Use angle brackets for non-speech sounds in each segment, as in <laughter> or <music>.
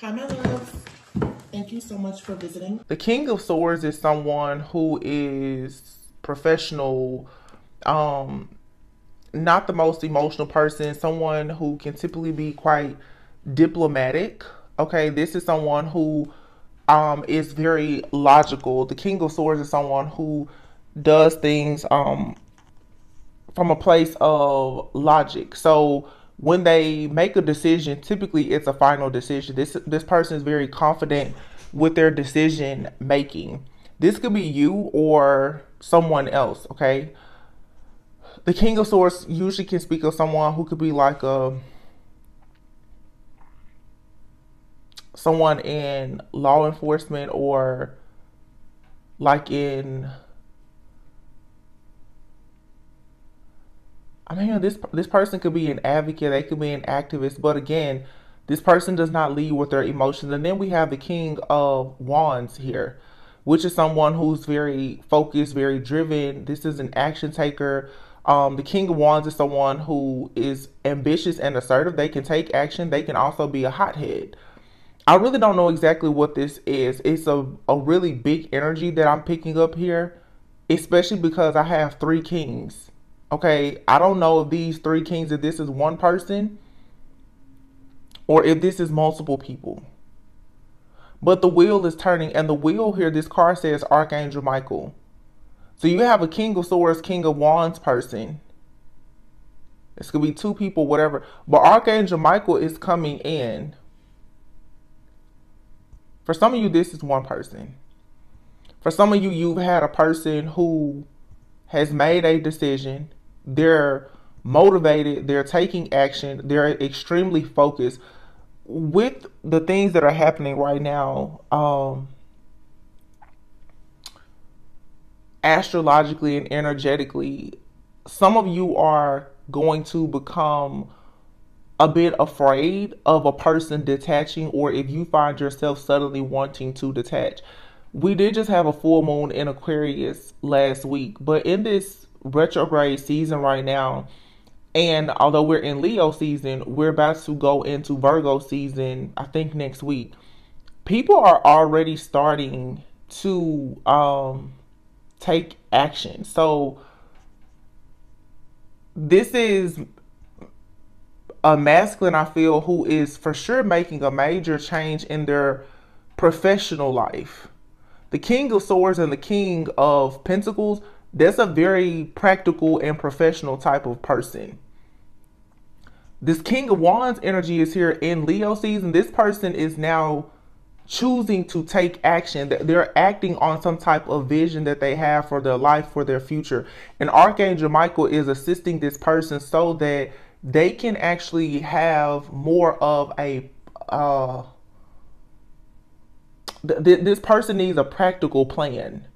Hi, my love. Thank you so much for visiting. The King of Swords is someone who is professional, um, not the most emotional person, someone who can typically be quite diplomatic. Okay, this is someone who um, is very logical. The King of Swords is someone who does things um, from a place of logic. So when they make a decision, typically it's a final decision. This this person is very confident with their decision making. This could be you or someone else, okay? The King of Swords usually can speak of someone who could be like a someone in law enforcement or like in I mean this this person could be an advocate, they could be an activist, but again, this person does not lead with their emotions. And then we have the King of Wands here, which is someone who's very focused, very driven. This is an action taker. Um, the King of Wands is someone who is ambitious and assertive. They can take action. They can also be a hothead. I really don't know exactly what this is. It's a, a really big energy that I'm picking up here, especially because I have three kings. Okay, I don't know if these three kings, if this is one person or if this is multiple people. But the wheel is turning, and the wheel here, this card says Archangel Michael. So you have a King of Swords, King of Wands person. This could be two people, whatever. But Archangel Michael is coming in for some of you, this is one person. For some of you, you've had a person who has made a decision. They're motivated, they're taking action, they're extremely focused. With the things that are happening right now, um, astrologically and energetically, some of you are going to become a bit afraid of a person detaching or if you find yourself suddenly wanting to detach. We did just have a full moon in Aquarius last week, but in this retrograde season right now, and although we're in Leo season, we're about to go into Virgo season, I think next week. People are already starting to um take action. So this is a masculine, I feel, who is for sure making a major change in their professional life. The King of Swords and the King of Pentacles, that's a very practical and professional type of person. This King of Wands energy is here in Leo season. This person is now choosing to take action. They're acting on some type of vision that they have for their life, for their future. And Archangel Michael is assisting this person so that they can actually have more of a uh, th- this person needs a practical plan.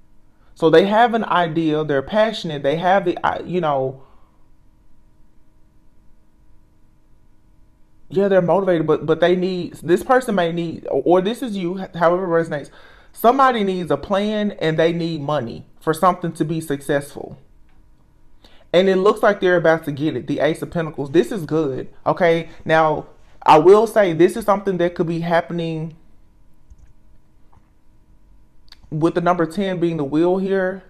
So they have an idea, they're passionate, they have the uh, you know yeah, they're motivated, but but they need this person may need or this is you, however resonates. Somebody needs a plan and they need money for something to be successful. And it looks like they're about to get it. The Ace of Pentacles. This is good. Okay. Now, I will say this is something that could be happening with the number 10 being the wheel here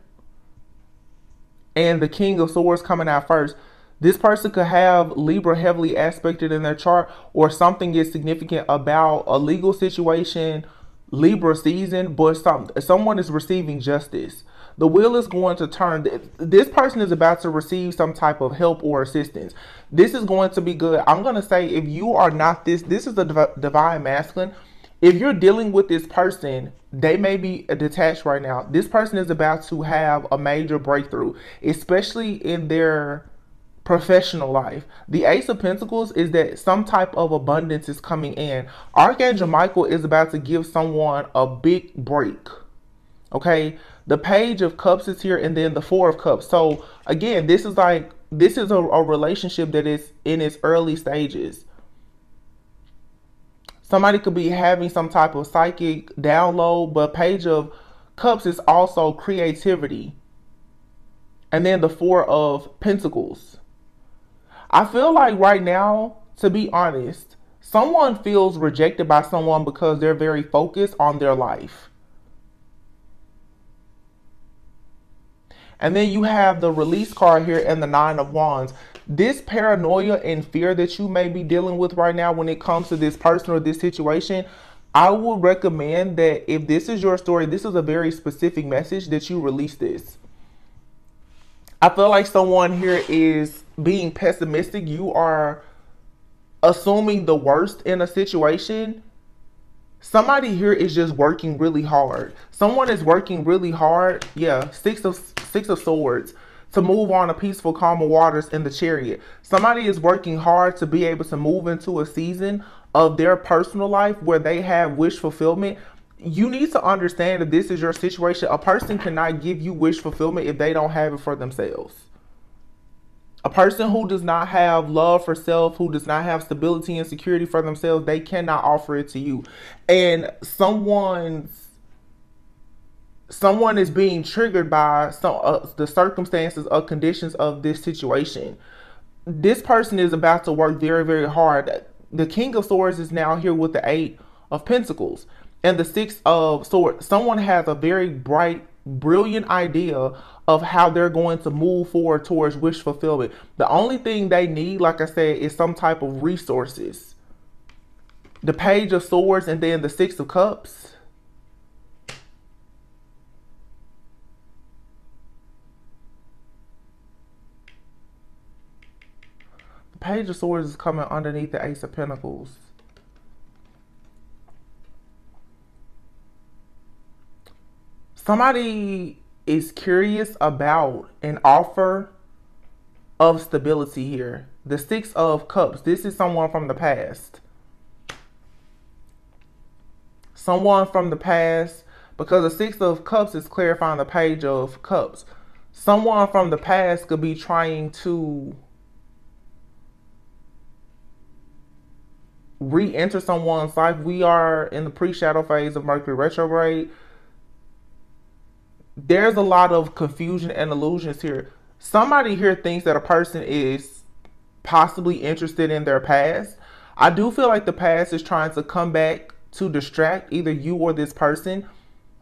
and the King of Swords coming out first. This person could have Libra heavily aspected in their chart or something is significant about a legal situation, Libra season, but some, someone is receiving justice the wheel is going to turn. This person is about to receive some type of help or assistance. This is going to be good. I'm going to say if you are not this, this is the divine masculine. If you're dealing with this person, they may be detached right now. This person is about to have a major breakthrough, especially in their professional life. The Ace of Pentacles is that some type of abundance is coming in. Archangel Michael is about to give someone a big break. Okay, the page of cups is here and then the four of cups so again this is like this is a, a relationship that is in its early stages somebody could be having some type of psychic download but page of cups is also creativity and then the four of pentacles i feel like right now to be honest Someone feels rejected by someone because they're very focused on their life. And then you have the release card here and the nine of wands. This paranoia and fear that you may be dealing with right now when it comes to this person or this situation, I would recommend that if this is your story, this is a very specific message that you release this. I feel like someone here is being pessimistic. You are assuming the worst in a situation. Somebody here is just working really hard. Someone is working really hard. Yeah, six of six of swords to move on to peaceful, calmer waters in the chariot. Somebody is working hard to be able to move into a season of their personal life where they have wish fulfillment you need to understand that this is your situation. A person cannot give you wish fulfillment if they don't have it for themselves. A person who does not have love for self, who does not have stability and security for themselves, they cannot offer it to you. And someone's someone is being triggered by some uh, the circumstances or conditions of this situation. This person is about to work very very hard. The King of Swords is now here with the 8 of Pentacles and the six of swords someone has a very bright brilliant idea of how they're going to move forward towards wish fulfillment the only thing they need like i said is some type of resources the page of swords and then the six of cups the page of swords is coming underneath the ace of pentacles somebody is curious about an offer of stability here. The Six of Cups. This is someone from the past. Someone from the past, because the Six of Cups is clarifying the Page of Cups. Someone from the past could be trying to re-enter someone's life. We are in the pre-shadow phase of Mercury retrograde there's a lot of confusion and illusions here. Somebody here thinks that a person is possibly interested in their past. I do feel like the past is trying to come back to distract either you or this person,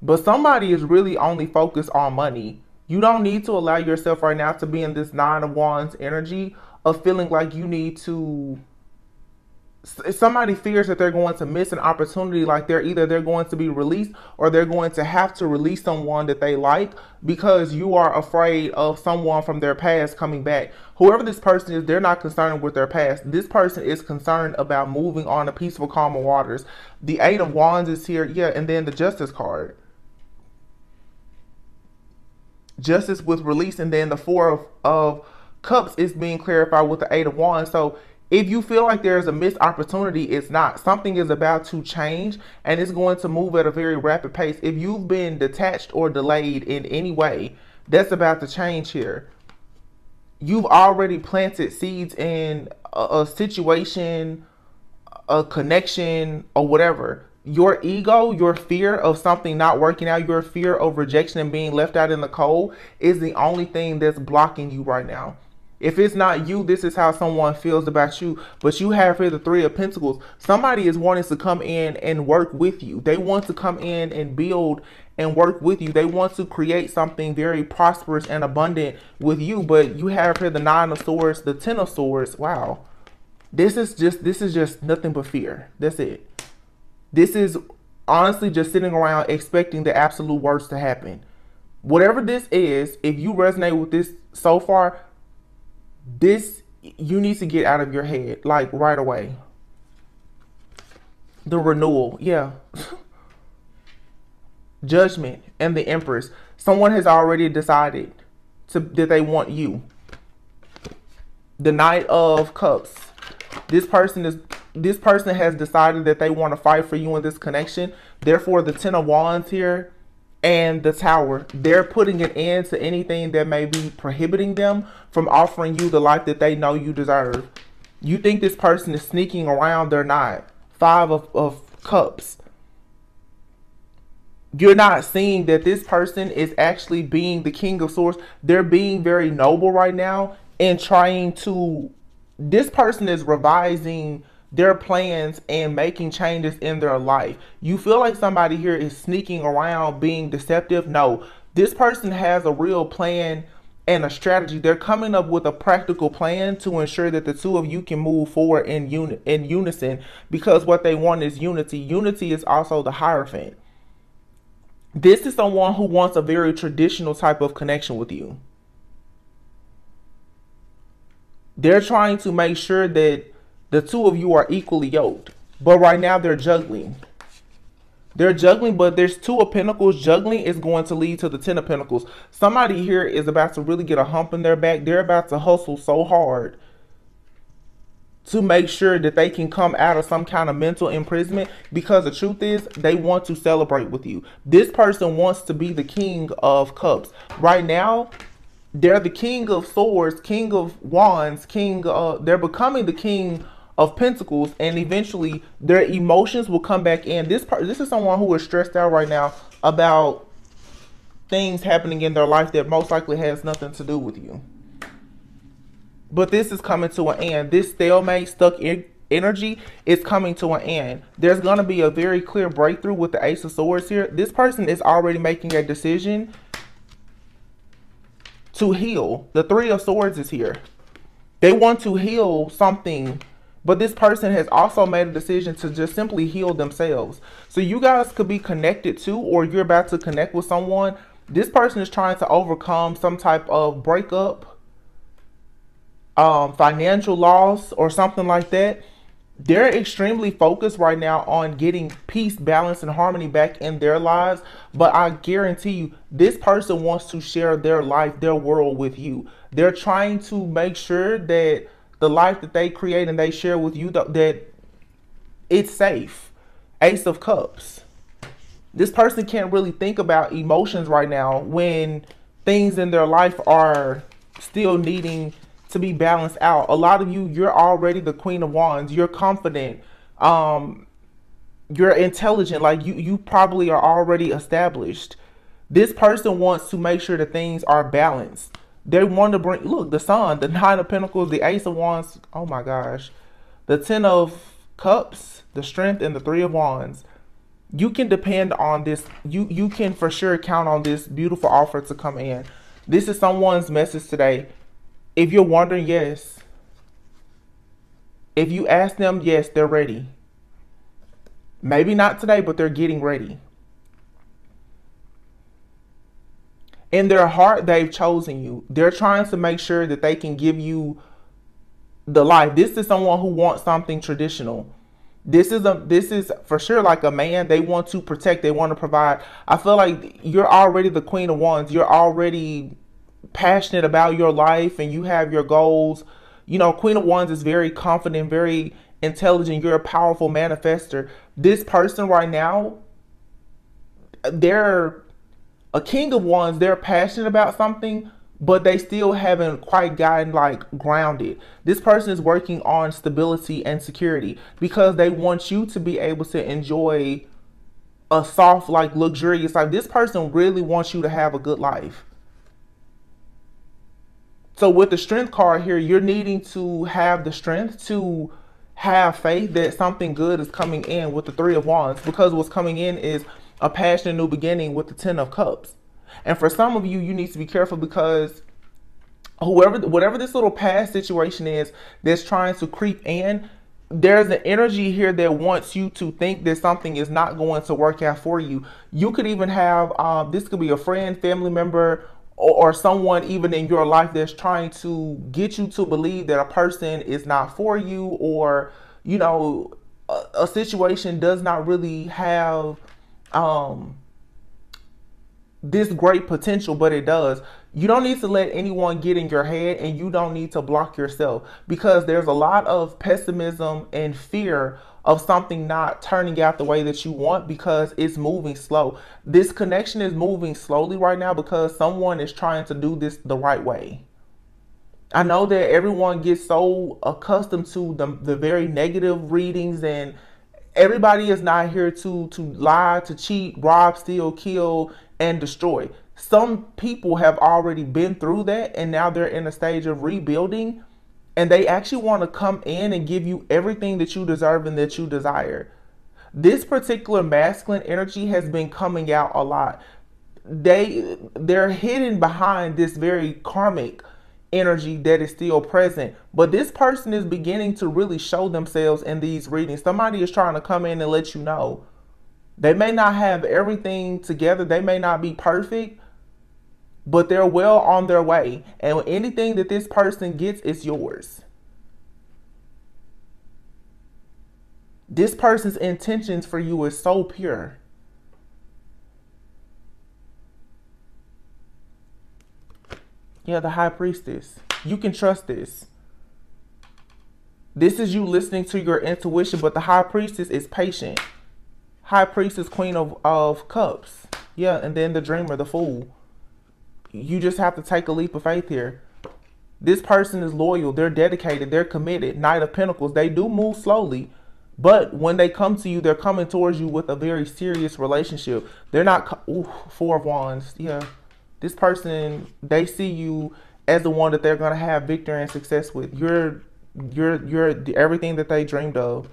but somebody is really only focused on money. You don't need to allow yourself right now to be in this nine of wands energy of feeling like you need to somebody fears that they're going to miss an opportunity like they're either they're going to be released or they're going to have to release someone that they like because you are afraid of someone from their past coming back. Whoever this person is they're not concerned with their past. This person is concerned about moving on to peaceful calmer waters. The eight of wands is here yeah and then the justice card. Justice with release and then the four of, of cups is being clarified with the eight of wands. So if you feel like there's a missed opportunity, it's not. Something is about to change and it's going to move at a very rapid pace. If you've been detached or delayed in any way, that's about to change here. You've already planted seeds in a, a situation, a connection, or whatever. Your ego, your fear of something not working out, your fear of rejection and being left out in the cold is the only thing that's blocking you right now. If it's not you, this is how someone feels about you. But you have here the Three of Pentacles. Somebody is wanting to come in and work with you. They want to come in and build and work with you. They want to create something very prosperous and abundant with you. But you have here the Nine of Swords, the Ten of Swords. Wow. This is just this is just nothing but fear. That's it. This is honestly just sitting around expecting the absolute worst to happen. Whatever this is, if you resonate with this so far, this you need to get out of your head like right away. The renewal, yeah. <laughs> Judgment and the Empress. Someone has already decided to that they want you. The Knight of Cups. This person is this person has decided that they want to fight for you in this connection. Therefore, the Ten of Wands here and the tower. They're putting an end to anything that may be prohibiting them from offering you the life that they know you deserve. You think this person is sneaking around, they're not. Five of, of cups. You're not seeing that this person is actually being the king of swords. They're being very noble right now and trying to. This person is revising their plans and making changes in their life. You feel like somebody here is sneaking around being deceptive? No. This person has a real plan and a strategy. They're coming up with a practical plan to ensure that the two of you can move forward in uni- in unison because what they want is unity. Unity is also the hierophant. This is someone who wants a very traditional type of connection with you. They're trying to make sure that the two of you are equally yoked. But right now they're juggling. They're juggling, but there's two of pentacles. Juggling is going to lead to the ten of pentacles. Somebody here is about to really get a hump in their back. They're about to hustle so hard to make sure that they can come out of some kind of mental imprisonment because the truth is they want to celebrate with you. This person wants to be the king of cups. Right now, they're the king of swords, king of wands, king uh they're becoming the king of pentacles and eventually their emotions will come back in. This part this is someone who is stressed out right now about things happening in their life that most likely has nothing to do with you. But this is coming to an end. This stalemate stuck in energy is coming to an end. There's going to be a very clear breakthrough with the Ace of Swords here. This person is already making a decision to heal. The Three of Swords is here. They want to heal something but this person has also made a decision to just simply heal themselves. So you guys could be connected to, or you're about to connect with someone. This person is trying to overcome some type of breakup, um, financial loss, or something like that. They're extremely focused right now on getting peace, balance, and harmony back in their lives. But I guarantee you, this person wants to share their life, their world with you. They're trying to make sure that the life that they create and they share with you that it's safe. Ace of Cups. This person can't really think about emotions right now when things in their life are still needing to be balanced out. A lot of you, you're already the Queen of Wands. You're confident. Um, you're intelligent. Like you, you probably are already established. This person wants to make sure that things are balanced. They want to bring look the sun, the nine of pentacles, the ace of wands. Oh my gosh, the ten of cups, the strength, and the three of wands. You can depend on this. You you can for sure count on this beautiful offer to come in. This is someone's message today. If you're wondering, yes. If you ask them, yes, they're ready. Maybe not today, but they're getting ready. In their heart they've chosen you. They're trying to make sure that they can give you the life. This is someone who wants something traditional. This is a this is for sure like a man. They want to protect they want to provide. I feel like you're already the queen of wands. You're already passionate about your life and you have your goals. You know queen of wands is very confident very intelligent. You're a powerful manifester. This person right now they're a king of wands, they're passionate about something, but they still haven't quite gotten like grounded. This person is working on stability and security because they want you to be able to enjoy a soft, like luxurious life. This person really wants you to have a good life. So with the strength card here, you're needing to have the strength to have faith that something good is coming in with the three of wands because what's coming in is a passionate new beginning with the Ten of Cups. And for some of you, you need to be careful because whoever, whatever this little past situation is that's trying to creep in, there's an energy here that wants you to think that something is not going to work out for you. You could even have, um, this could be a friend, family member, or, or someone even in your life that's trying to get you to believe that a person is not for you or, you know, a, a situation does not really have um this great potential, but it does. You don't need to let anyone get in your head and you don't need to block yourself because there's a lot of pessimism and fear of something not turning out the way that you want because it's moving slow. This connection is moving slowly right now because someone is trying to do this the right way. I know that everyone gets so accustomed to the, the very negative readings and everybody is not here to to lie, to cheat, rob, steal, kill, and destroy. Some people have already been through that and now they're in a stage of rebuilding And they actually want to come in and give you everything that you deserve and that you desire. This particular masculine energy has been coming out a lot. They they're hidden behind this very karmic energy that is still present. But this person is beginning to really show themselves in these readings. Somebody is trying to come in and let you know. They may not have everything together, they may not be perfect, but they're well on their way. And anything that this person gets is yours. This person's intentions for you is so pure. Yeah, the high priestess. You can trust this. This is you listening to your intuition, but the high priestess is patient. High priestess, queen of, of cups. Yeah, and then the dreamer, the fool. You just have to take a leap of faith here. This person is loyal, they're dedicated, they're committed. Knight of Pentacles, they do move slowly, but when they come to you, they're coming towards you with a very serious relationship. They're not, ooh, Four of Wands, yeah this person they see you as the one that they're going to have victory and success with. You're you're you're everything that they dreamed of.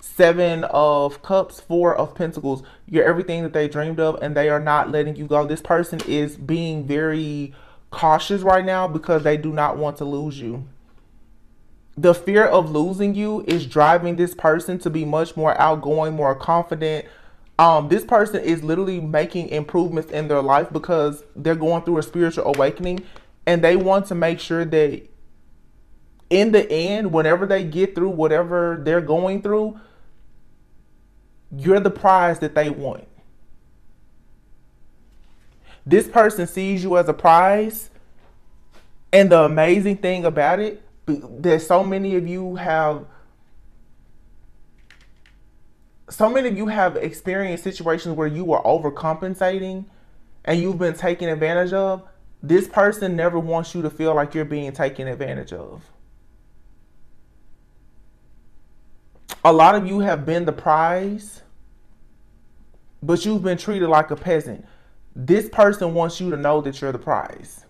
Seven of cups, four of pentacles. You're everything that they dreamed of, and they are not letting you go. This person is being very cautious right now because they do not want to lose you. The fear of losing you is driving this person to be much more outgoing, more confident, um, this person is literally making improvements in their life because they're going through a spiritual awakening and they want to make sure that in the end, whenever they get through whatever they're going through, you're the prize that they want. This person sees you as a prize. And the amazing thing about it, that so many of you have so many of you have experienced situations where you were overcompensating and you've been taken advantage of. This person never wants you to feel like you're being taken advantage of. A lot of you have been the prize, but you've been treated like a peasant. This person wants you to know that you're the prize.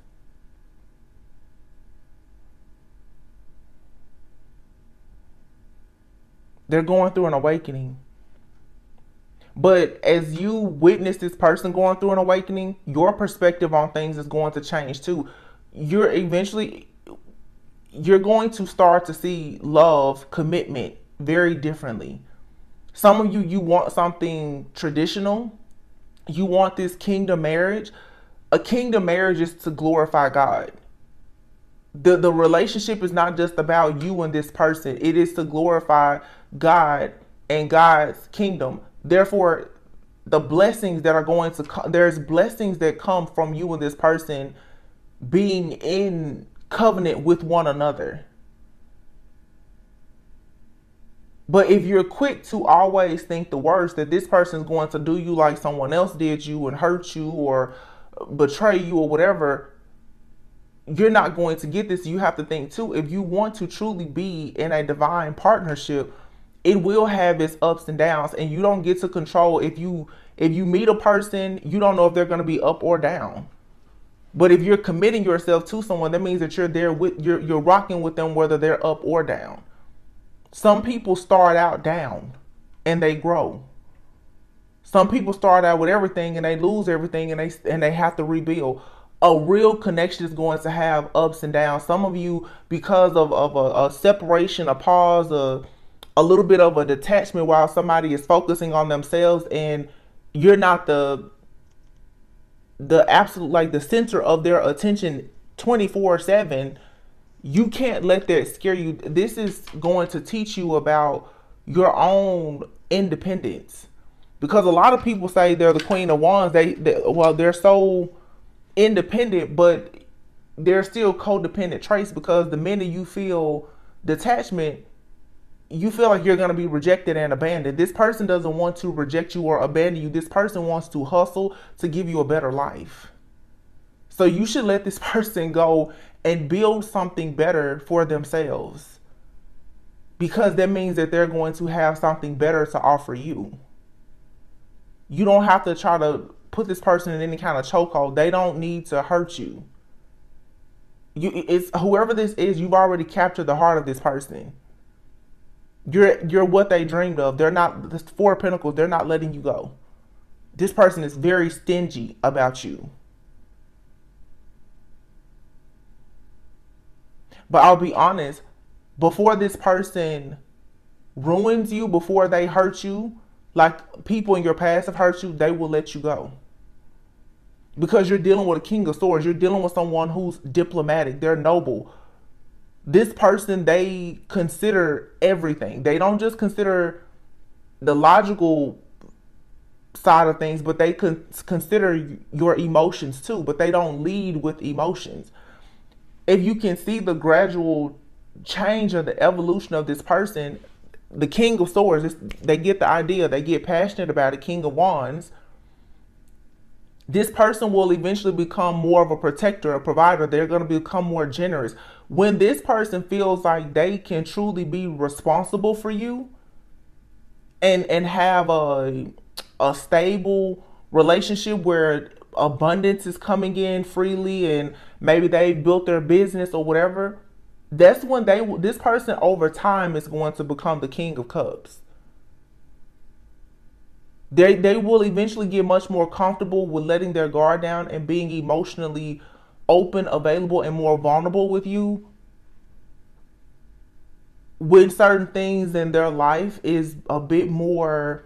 They're going through an awakening. But as you witness this person going through an awakening, your perspective on things is going to change too. You're eventually you're going to start to see love, commitment very differently. Some of you you want something traditional. You want this kingdom marriage. A kingdom marriage is to glorify God. The the relationship is not just about you and this person. It is to glorify God and God's kingdom Therefore, the blessings that are going to come, there's blessings that come from you and this person being in covenant with one another. But if you're quick to always think the worst, that this person's going to do you like someone else did you and hurt you or betray you or whatever, you're not going to get this. You have to think too, if you want to truly be in a divine partnership, it will have its ups and downs and you don't get to control if you if you meet a person you don't know if they're going to be up or down. But if you're committing yourself to someone that means that you're there with you're you're rocking with them whether they're up or down. Some people start out down and they grow. Some people start out with everything and they lose everything and they and they have to rebuild. A real connection is going to have ups and downs. Some of you because of, of a, a separation a pause a a little bit of a detachment while somebody is focusing on themselves and you're not the the absolute like the center of their attention 24 7 you can't let that scare you. This is going to teach you about your own independence. Because a lot of people say they're the queen of wands. They, they well they're so independent but they're still codependent traits because the minute you feel detachment you feel like you're going to be rejected and abandoned. This person doesn't want to reject you or abandon you. This person wants to hustle to give you a better life. So you should let this <laughs> person go and build something better for themselves. Because that means that they're going to have something better to offer you. You don't have to try to put this person in any kind of chokehold. They don't need to hurt you You it's whoever this is, you've already captured the heart of this person. You're you're what they dreamed of. They're not the four pentacles, they're not letting you go. This person is very stingy about you. But I'll be honest, before this person ruins you, before they hurt you, like people in your past have hurt you, they will let you go. Because you're dealing with a king of swords, you're dealing with someone who's diplomatic, they're noble. This person, they consider everything. They don't just consider the logical side of things, but they con- consider your emotions too, but they don't lead with emotions. If you can see the gradual change or the evolution of this person, the King of Swords, they get the idea, they get passionate about it, King of Wands. This person will eventually become more of a protector, a provider. They're going to become more generous. When this person feels like they can truly be responsible for you and and have a a stable relationship where abundance is coming in freely and maybe they built their business or whatever that's when they this person over time is going to become the king of cups they they will eventually get much more comfortable with letting their guard down and being emotionally open available and more vulnerable with you when certain things in their life is a bit more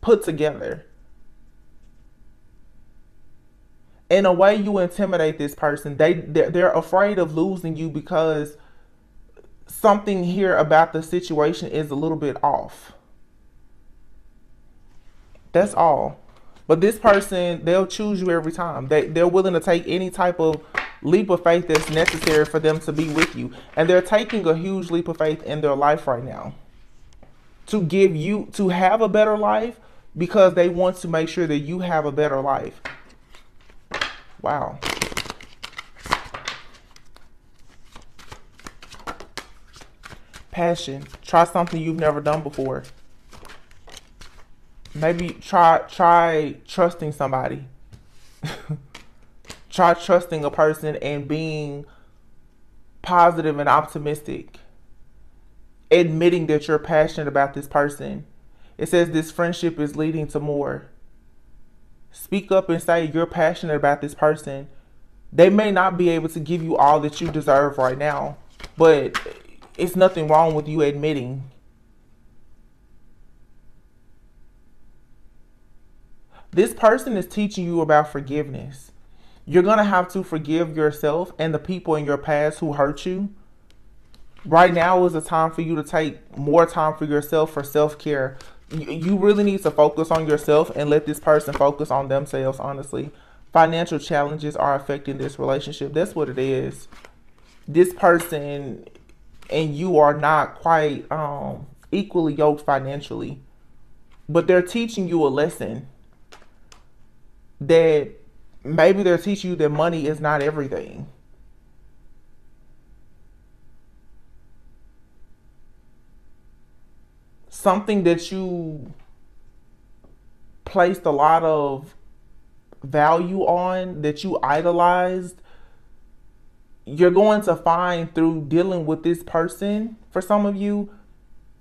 put together in a way you intimidate this person they they're, they're afraid of losing you because something here about the situation is a little bit off. That's all. But this person, they'll choose you every time. They they're willing to take any type of leap of faith that's necessary for them to be with you. And they're taking a huge leap of faith in their life right now. To give you to have a better life because they want to make sure that you have a better life. Wow. passion. Try something you've never done before. Maybe try try trusting somebody. <laughs> try trusting a person and being positive and optimistic. Admitting that you're passionate about this person. It says this friendship is leading to more. Speak up and say you're passionate about this person. They may not be able to give you all that you deserve right now, but it's nothing wrong with you admitting this person is teaching you about forgiveness. You're going to have to forgive yourself and the people in your past who hurt you. Right now is a time for you to take more time for yourself for self care. You really need to focus on yourself and let this person focus on themselves, honestly. Financial challenges are affecting this relationship. That's what it is. This person and you are not quite um, equally yoked financially, but they're teaching you a lesson that maybe they're teaching you that money is not everything. Something that you placed a lot of value on, that you idolized, you're going to find through dealing with this person for some of you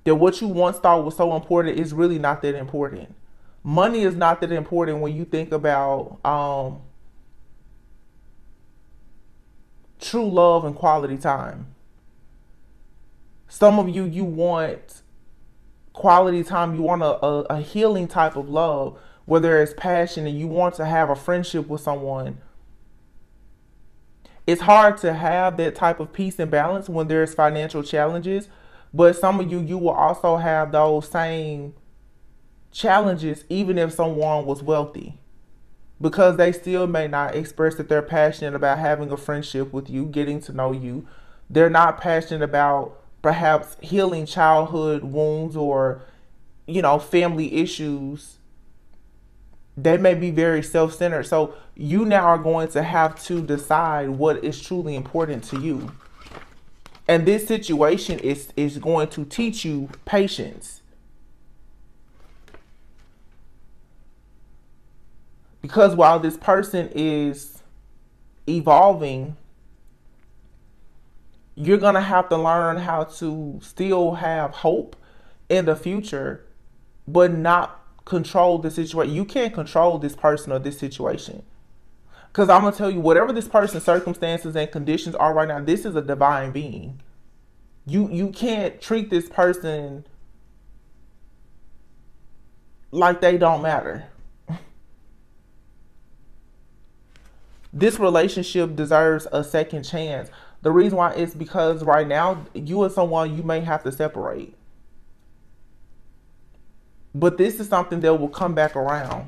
that what you once thought was so important is really not that important. Money is not that important when you think about um, true love and quality time. Some of you, you want quality time, you want a, a, a healing type of love where there is passion and you want to have a friendship with someone it's hard to have that type of peace and balance when there's financial challenges but some of you you will also have those same challenges even if someone was wealthy because they still may not express that they're passionate about having a friendship with you getting to know you. They're not passionate about perhaps healing childhood wounds or you know family issues. They may be very self-centered. So you now are going to have to decide what is truly important to you. And this situation is is going to teach you patience because while this person is evolving you're going to have to learn how to still have hope in the future, but not control the situation. You can't control this person or this situation. Because I'm going to tell you, whatever this person's circumstances and conditions are right now, this is a divine being. You you can't treat this person like they don't matter. This relationship deserves a second chance. The reason why is because right now you and someone you may have to separate. But this is something that will come back around.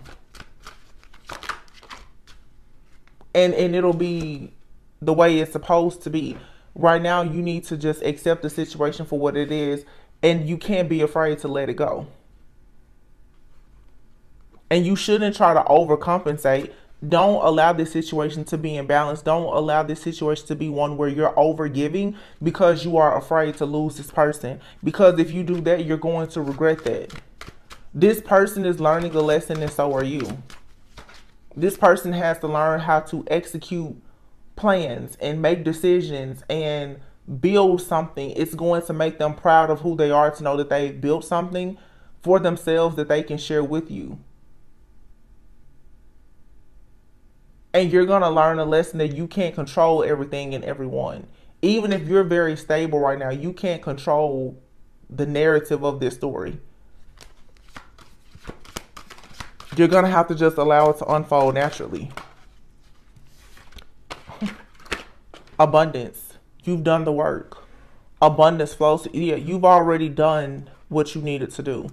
And and it'll be the way it's supposed to be. Right now you need to just accept the situation for what it is and you can't be afraid to let it go. And you shouldn't try to overcompensate. Don't allow this situation to be imbalanced. Don't allow this situation to be one where you're over giving because you are afraid to lose this person. Because if you do that, you're going to regret that. This person is learning a lesson, and so are you. This person has to learn how to execute plans and make decisions and build something. It's going to make them proud of who they are to know that they built something for themselves that they can share with you. And you're going to learn a lesson that you can't control everything and everyone. Even if you're very stable right now, you can't control the narrative of this story. You're going to have to just allow it to unfold naturally. <laughs> Abundance. You've done the work. Abundance flows. Yeah, you've already done what you needed to do.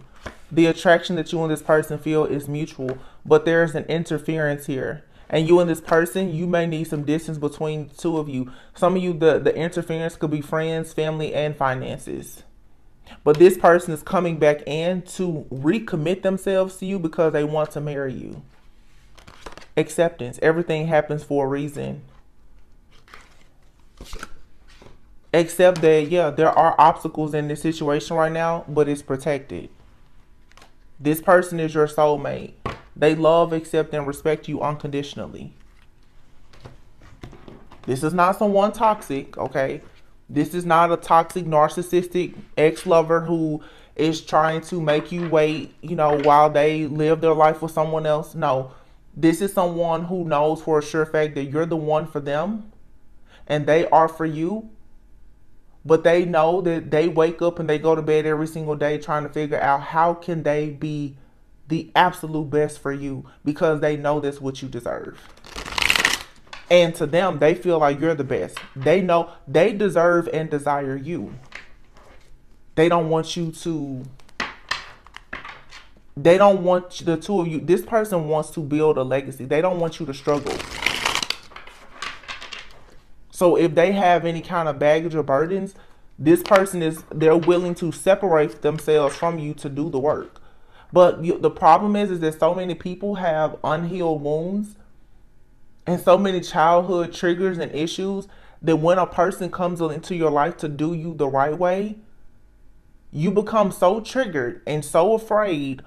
The attraction that you and this person feel is mutual, but there's an interference here and you and this person, you may need some distance between two of you. Some of you, the, the interference could be friends, family, and finances. But this person is coming back in to recommit themselves to you because they want to marry you. Acceptance. Everything happens for a reason. Except that, yeah, there are obstacles in this situation right now, but it's protected. This person is your soulmate. They love, accept, and respect you unconditionally. This is not someone toxic, okay? This is not a toxic, narcissistic ex lover who is trying to make you wait, you know, while they live their life with someone else. No, this is someone who knows for a sure fact that you're the one for them and they are for you. But they know that they wake up and they go to bed every single day trying to figure out how can they be the absolute best for you because they know that's what you deserve. And to them, they feel like you're the best. They know they deserve and desire you. They don't want you to they don't want the two of you this person wants to build a legacy they don't want you to struggle so if they have any kind of baggage or burdens this person is they're willing to separate themselves from you to do the work but you, the problem is, is that so many people have unhealed wounds and so many childhood triggers and issues that when a person comes into your life to do you the right way, you become so triggered and so afraid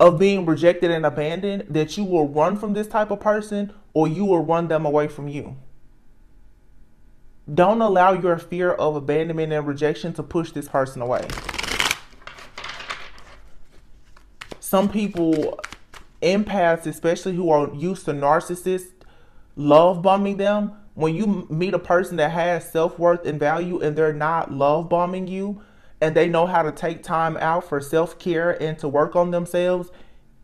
of being rejected and abandoned that you will run from this type of person or you will run them away from you. Don't allow your fear of abandonment and rejection to push this person away. Some people, empaths especially, who are used to narcissists, love bombing them. When you meet a person that has self worth and value and they're not love bombing you, and they know how to take time out for self care and to work on themselves,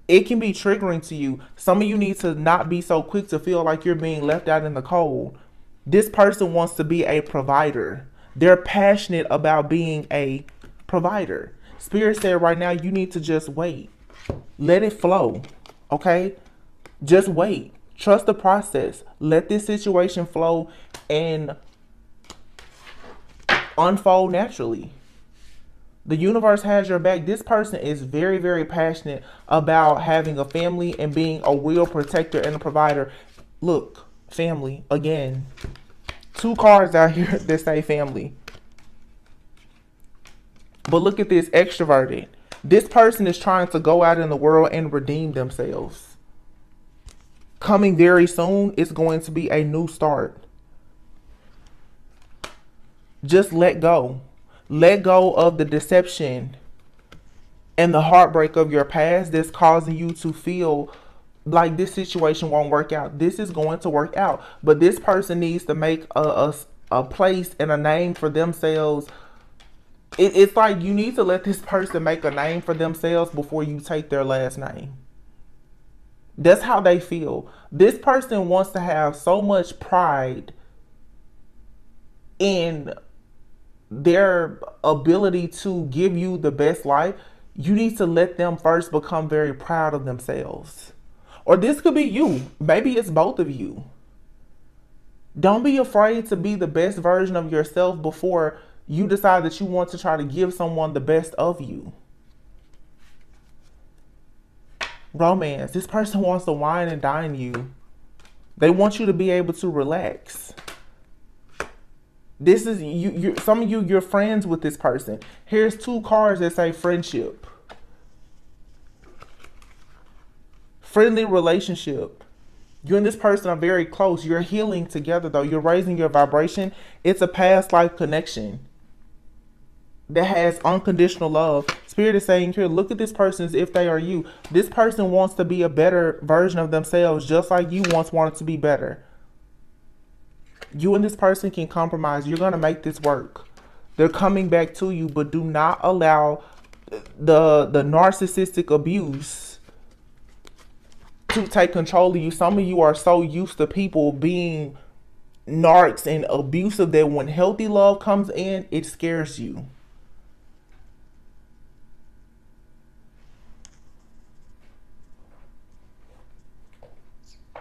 it can be triggering to you. Some of you need to not be so quick to feel like you're being left out in the cold. This person wants to be a provider. They're passionate about being a provider. Spirit said right now you need to just wait. Let it flow. Okay? Just wait. Trust the process. Let this situation flow and unfold naturally. The universe has your back. This person is very, very passionate about having a family and being a real protector and a provider. Look, family, again. Two cards out here <laughs> that say family. But look at this extroverted. This person is trying to go out in the world and redeem themselves. Coming very soon it's going to be a new start. Just let go. Let go of the deception and the heartbreak of your past that's causing you to feel like this situation won't work out. This is going to work out. But this person needs to make a, a, a place and a name for themselves. It, it's like you need to let this person make a name for themselves before you take their last name. That's how they feel. This person wants to have so much pride in their ability to give you the best life. You need to let them first become very proud of themselves. Or this could be you. Maybe it's both of you. Don't be afraid to be the best version of yourself before you decide that you want to try to give someone the best of you. romance. This person <laughs> wants to wine and dine you. They want you to be able to relax. This is you. You some of you you're friends with this person. Here's two cards that say friendship, friendly relationship. You and this person are very close. You're healing together though. You're raising your vibration. It's a past life connection that has unconditional love. Spirit is saying here, look at this person as if they are you. This person wants to be a better version of themselves, just like you once wanted to be better. You and this person can compromise. You're going to make this work. They're coming back to you, but do not allow the the narcissistic abuse to take control of you. Some of you are so used to people being narcs and abusive that when healthy love comes in, it scares you.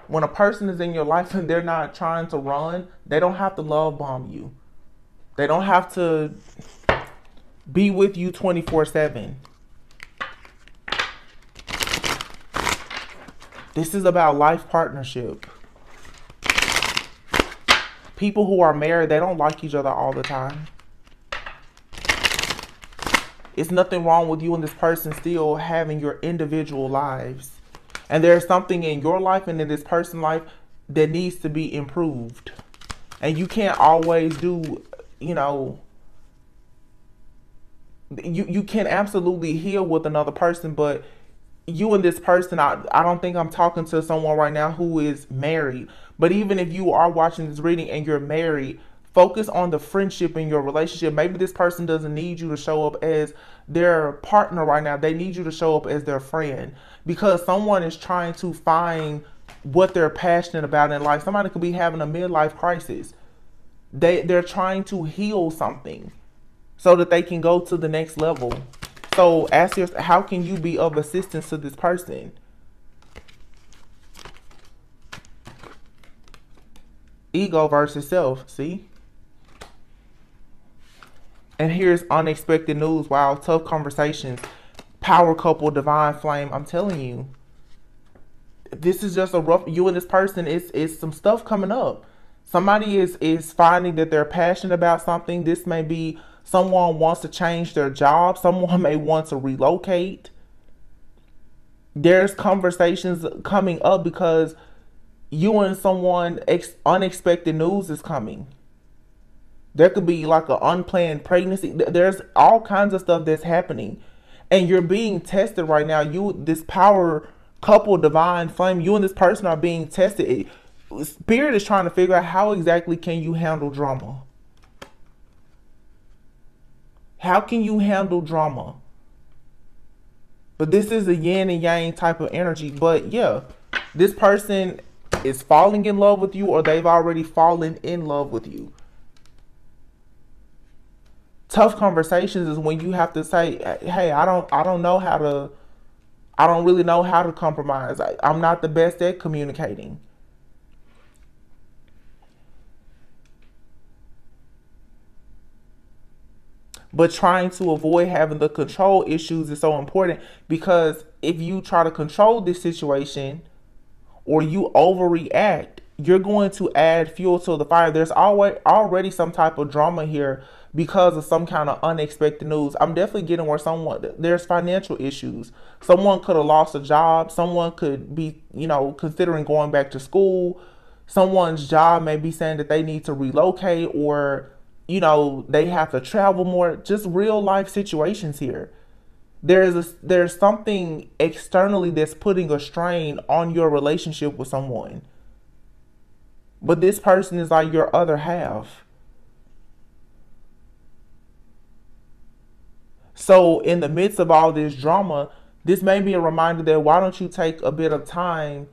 When a person is in your life and they're not trying to run, they don't have to love bomb you. They don't have to be with you 24 7. This is about life partnership. People who are married, they don't like each other all the time. It's nothing wrong with you and this person still having your individual lives and there's something in your life and in this person's life that needs to be improved. And you can't always do, you know, you you can absolutely heal with another person, but you and this person, I, I don't think I'm talking to someone right now who is married. But even if you are watching this reading and you're married, focus on the friendship in your relationship. Maybe this person doesn't need you to show up as their partner right now. They need you to show up as their friend because someone is trying to find what they're passionate about in life. Somebody could be having a midlife crisis. They they're trying to heal something so that they can go to the next level. So ask yourself, how can you be of assistance to this person? Ego versus self, see? And here's unexpected news. Wow, tough conversations power couple, divine flame. I'm telling you, this is just a rough. You and this person is is some stuff coming up. Somebody is is finding that they're passionate about something. This may be someone wants to change their job. Someone <laughs> may want to relocate. There's conversations coming up because you and someone ex- unexpected news is coming. There could be like an unplanned pregnancy. There's all kinds of stuff that's happening and you're being tested right now. You, this power couple, divine flame, you and this person are being tested. Spirit is trying to figure out how exactly can you handle drama. How can you handle drama? But this is a yin and yang type of energy. But yeah, this person is falling in love with you or they've already fallen in love with you tough conversations is when you have to say, "Hey, I don't, I don't know how to, I don't really know how to compromise. I, I'm not the best at communicating." But trying to avoid having the control issues is so important because if you try to control this situation or you overreact, you're going to add fuel to the fire. There's always already some type of drama here because of some kind of unexpected news. I'm definitely getting where someone there's financial issues. Someone could have lost a job. Someone could be, you know, considering going back to school. Someone's job may be saying that they need to relocate or you know, they have to travel more, just real life situations here. There's a, there's something externally that's putting a strain on your relationship with someone. But this person is like your other half. So, in the midst of all this drama, this may be a reminder that why don't you take a bit of time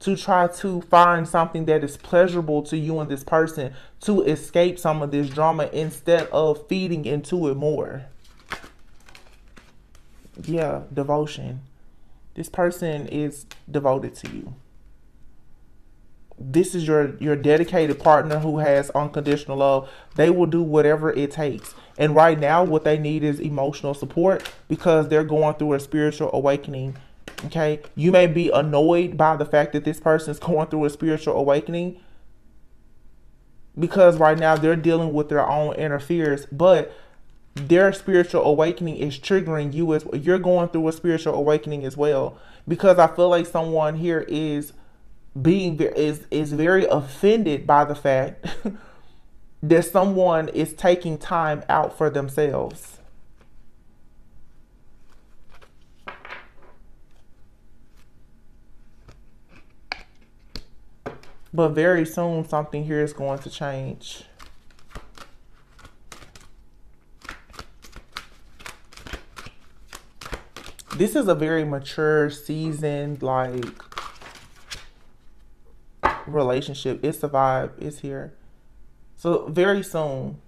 to try to find something that is pleasurable to you and this person to escape some of this drama instead of feeding into it more. Yeah, devotion. This person is devoted to you. This is your your dedicated partner who has unconditional love. They will do whatever it takes. And right now what they need is emotional support because they're going through a spiritual awakening Okay. You may be annoyed by the fact that this person is <laughs> going through a spiritual awakening because right now they're dealing with their own inner fears, but their spiritual awakening is triggering you as you're going through a spiritual awakening as well. Because I feel like someone here is being is is very offended by the fact <laughs> that someone is taking time out for themselves. But very soon, something here is going to change. This is a very mature, seasoned, like relationship. It's the vibe. It's here. So very soon,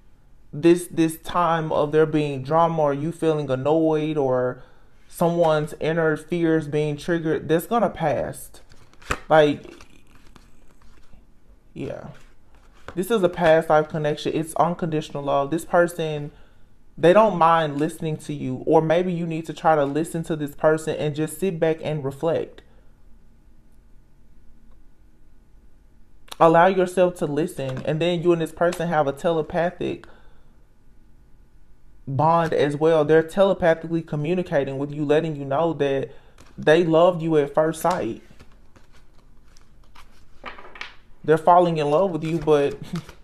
this this time of there being drama or you feeling annoyed or someone's inner fears being triggered, that's gonna pass. Like yeah. This is a past life connection. It's unconditional love. This person, they don't mind listening to you. Or maybe you need to try to listen to this person and just sit back and reflect. Allow yourself to listen. And then you and this person have a telepathic bond as well. They're telepathically communicating with you, letting you know that they loved you at first sight they're falling in love with you, but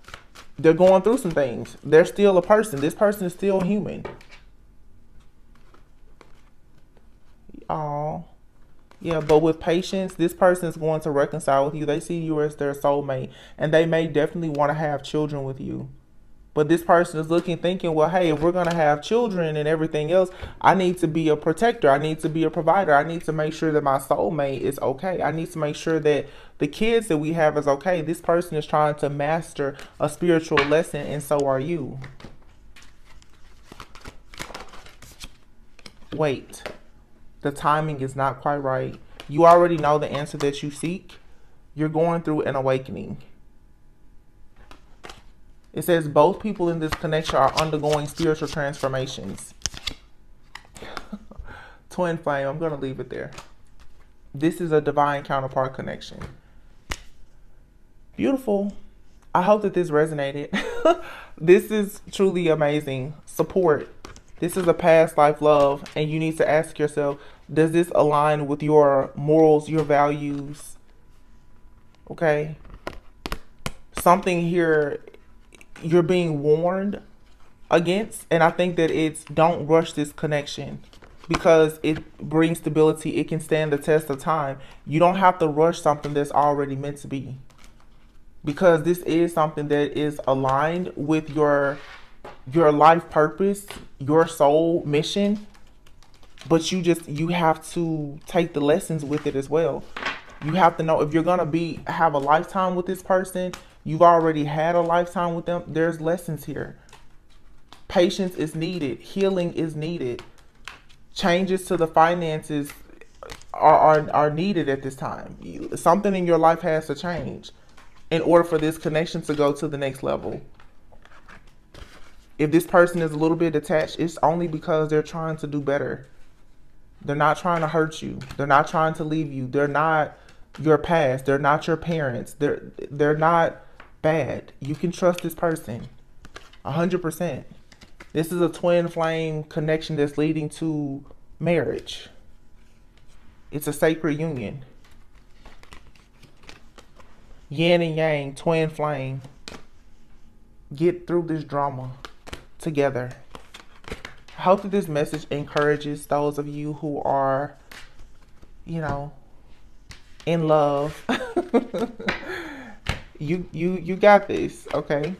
<laughs> they're going through some things. They're still a person. This person is still human. Oh, yeah, but with patience, this person is going to reconcile with you. They see you as their soulmate, and they may definitely want to have children with you. But this person is looking, thinking, well, hey, if we're going to have children and everything else, I need to be a protector. I need to be a provider. I need to make sure that my soulmate is okay. I need to make sure that the kids that we have is okay. This person is trying to master a spiritual lesson, and so are you. Wait, the timing is not quite right. You already know the answer that you seek. You're going through an awakening. It says both people in this connection are undergoing spiritual transformations. <laughs> Twin flame, I'm going to leave it there. This is a divine counterpart connection. Beautiful. I hope that this resonated. <laughs> this is truly amazing. Support. This is a past life love, and you need to ask yourself does this align with your morals, your values? Okay. Something here you're being warned against and i think that it's don't rush this connection because it brings stability it can stand the test of time you don't have to rush something that's already meant to be because this is something that is aligned with your your life purpose your soul mission but you just you have to take the lessons with it as well you have to know if you're gonna be have a lifetime with this person You've already had a lifetime with them. There's lessons here. Patience is needed. Healing is needed. Changes to the finances are, are, are needed at this time. Something in your life has to change in order for this connection to go to the next level. If this person is a little bit detached, it's only because they're trying to do better. They're not trying to hurt you. They're not trying to leave you. They're not your past. They're not your parents. They're they're not bad. You can trust this person. 100%. This is a twin flame connection that's leading to marriage. It's a sacred union. Yin and yang, twin flame. get through this drama together. Hope that this message encourages those of you who are, you know, in love. <laughs> you you you got this, okay?